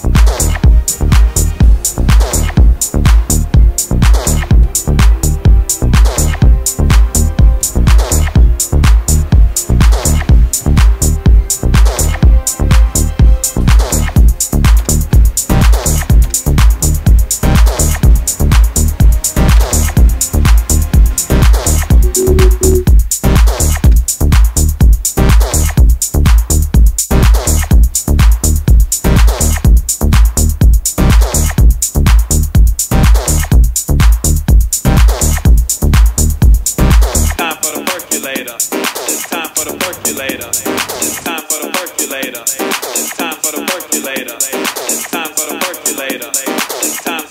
time It's time for the percolator. It's time for the percolator. It's time for the percolator. It's time for the percolator. It's time